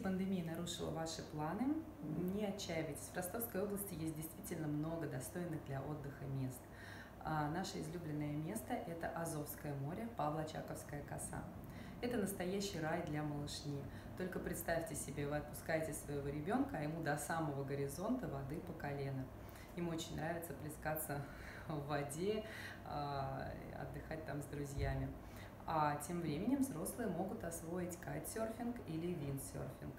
пандемии нарушила ваши планы, не отчаивайтесь. В Ростовской области есть действительно много достойных для отдыха мест. А наше излюбленное место – это Азовское море, Павло-Чаковская коса. Это настоящий рай для малышни. Только представьте себе, вы отпускаете своего ребенка, а ему до самого горизонта воды по колено. Ему очень нравится плескаться в воде, а, отдыхать там с друзьями. А тем временем взрослые могут освоить кайтсерфинг или виндсерфинг.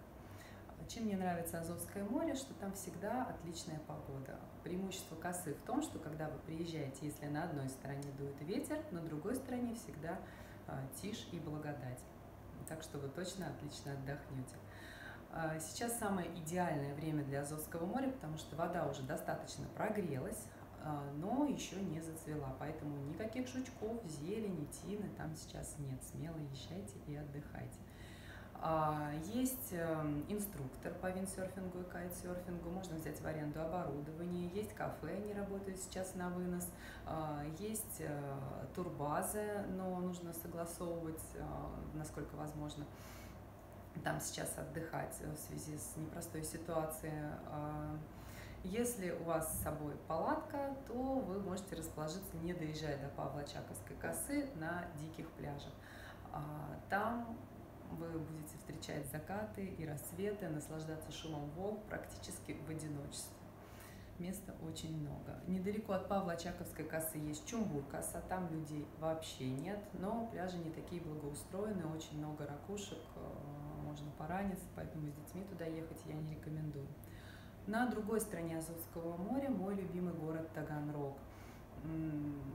Чем мне нравится Азовское море, что там всегда отличная погода. Преимущество косы в том, что когда вы приезжаете, если на одной стороне дует ветер, на другой стороне всегда а, тишь и благодать. Так что вы точно отлично отдохнете. А, сейчас самое идеальное время для Азовского моря, потому что вода уже достаточно прогрелась, но еще не зацвела, поэтому никаких жучков, зелени, тины там сейчас нет. Смело езжайте и отдыхайте. А, есть эм, инструктор по виндсерфингу и кайтсерфингу, можно взять в аренду оборудование, есть кафе, они работают сейчас на вынос, а, есть э, турбазы, но нужно согласовывать, э, насколько возможно, там сейчас отдыхать в связи с непростой ситуацией если у вас с собой палатка, то вы можете расположиться, не доезжая до Павла-Чаковской косы, на диких пляжах. А, там вы будете встречать закаты и рассветы, наслаждаться шумом волн практически в одиночестве. Места очень много. Недалеко от Павла Чаковской косы есть Чумбур коса, там людей вообще нет, но пляжи не такие благоустроенные, очень много ракушек, э, можно пораниться, поэтому с детьми туда ехать. На другой стороне Азовского моря мой любимый город Таганрог.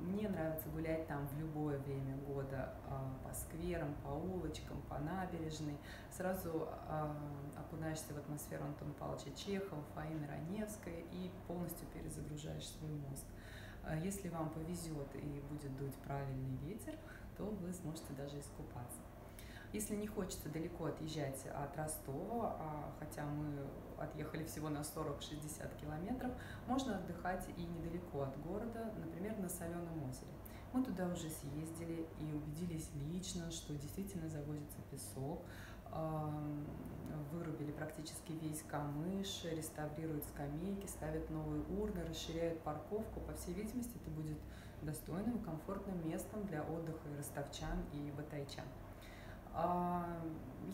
Мне нравится гулять там в любое время года, а, по скверам, по улочкам, по набережной. Сразу а, окунаешься в атмосферу Антона Павловича Чехова, Фаины Раневской и полностью перезагружаешь свой мозг. А если вам повезет и будет дуть правильный ветер, то вы сможете даже искупаться. Если не хочется далеко отъезжать от Ростова, а, хотя мы отъехали всего на 40-60 километров, можно отдыхать и недалеко от города, например, на Соленом озере. Мы туда уже съездили и убедились лично, что действительно завозится песок, вырубили практически весь камыш, реставрируют скамейки, ставят новые урны, расширяют парковку. По всей видимости, это будет достойным и комфортным местом для отдыха и ростовчан, и батайчан. А,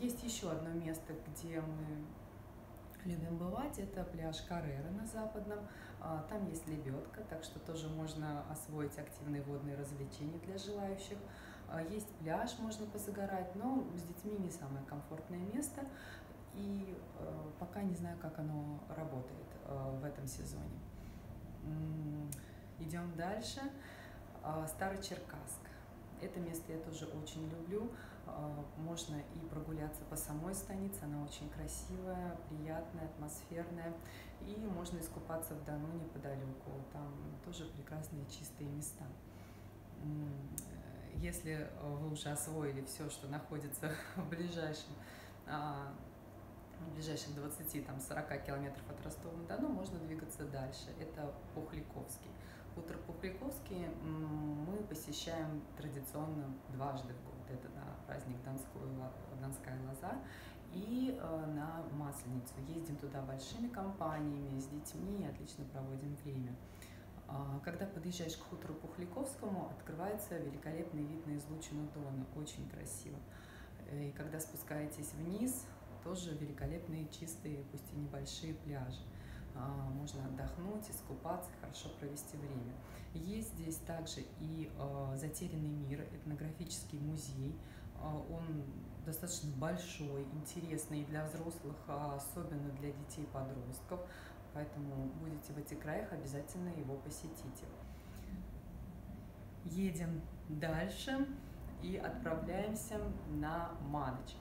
есть еще одно место, где мы любим бывать, это пляж Каррера на западном. А, там есть лебедка, так что тоже можно освоить активные водные развлечения для желающих. А, есть пляж, можно позагорать, но с детьми не самое комфортное место. И пока не знаю, как оно работает в этом сезоне. Идем дальше. Старочеркасск. Это место я тоже очень люблю. А, можно и прогуляться по самой станице, она очень красивая, приятная, атмосферная. И можно искупаться в Дону неподалеку, там тоже прекрасные чистые места. Если вы уже освоили все, что находится в ближайшем а, в ближайших 20-40 километров от Ростова-на-Дону можно двигаться дальше. Это Пухляковский. Хутор Пухляковский мы посещаем традиционно дважды в год это на праздник Донскую, Донская лоза, и э, на Масленицу. Ездим туда большими компаниями, с детьми, отлично проводим время. А, когда подъезжаешь к хутору Пухляковскому, открывается великолепный вид на излучину Дона, очень красиво. И когда спускаетесь вниз, тоже великолепные чистые, пусть и небольшие пляжи. А, можно отдохнуть, искупаться, хорошо провести время. Есть здесь также и а, «Затерянный мир», этнографический музей. А, он достаточно большой, интересный для взрослых, а особенно для детей и подростков. Поэтому будете в этих краях, обязательно его посетите. Едем дальше и отправляемся на Маныч.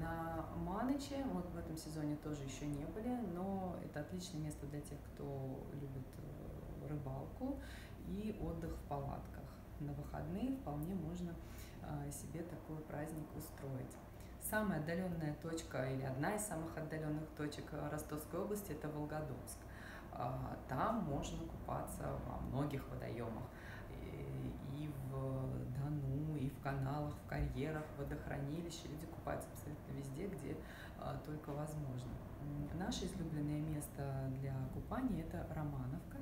На Маныче, вот в этом сезоне тоже еще не были, но это отличное место для тех, кто любит э, рыбалку и отдых в палатках. На выходные вполне можно э, себе такой праздник устроить. Самая отдаленная точка или одна из самых отдаленных точек Ростовской области – это Волгодонск. А, там можно купаться во многих водоемах. И в Дону, и в каналах, в карьерах, в водохранилище. Люди купаются абсолютно везде, где а, только возможно. Наше излюбленное место для купания – это Романовка.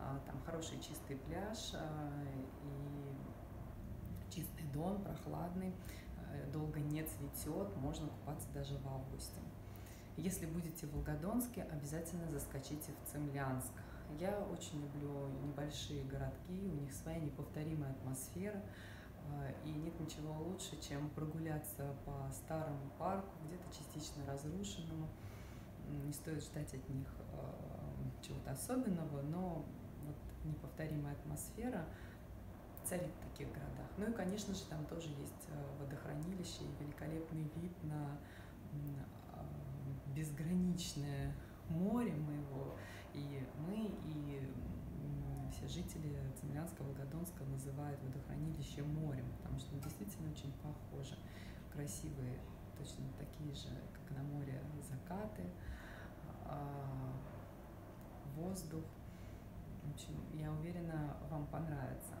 А, там хороший чистый пляж а, и чистый дон, прохладный, долго не цветет, можно купаться даже в августе. Если будете в Волгодонске, обязательно заскочите в Цемлянск. Я очень люблю небольшие городки, у них своя неповторимая атмосфера, и нет ничего лучше, чем прогуляться по старому парку, где-то частично разрушенному. Не стоит ждать от них чего-то особенного, но вот неповторимая атмосфера царит в таких городах. Ну и, конечно же, там тоже есть водохранилище и великолепный вид на безграничное море моего. И мы, и все жители Цемлянска, Волгодонска называют водохранилище морем, потому что действительно очень похоже. Красивые, точно такие же, как на море, закаты, а, воздух. В общем, я уверена, вам понравится.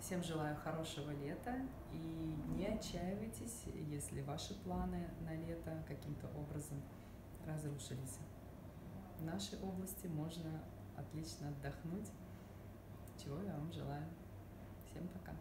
Всем желаю хорошего лета и не отчаивайтесь, если ваши планы на лето каким-то образом разрушились. В нашей области можно отлично отдохнуть, чего я вам желаю. Всем пока!